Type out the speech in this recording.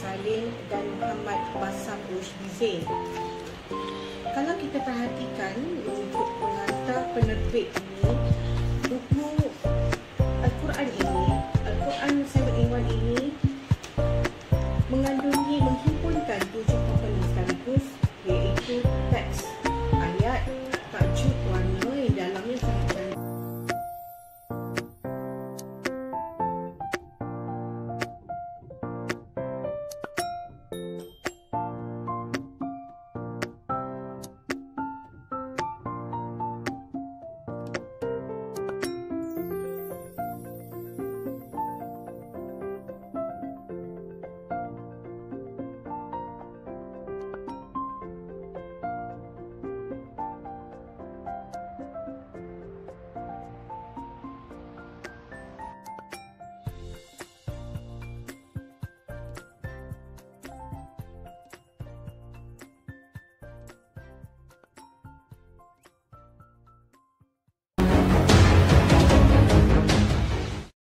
Salim dan Muhammad Basam Rushdizin. Kalau kita perhatikan untuk pengantar penerbit ini, buku Al-Quran ini, Al-Quran 7-in-1 ini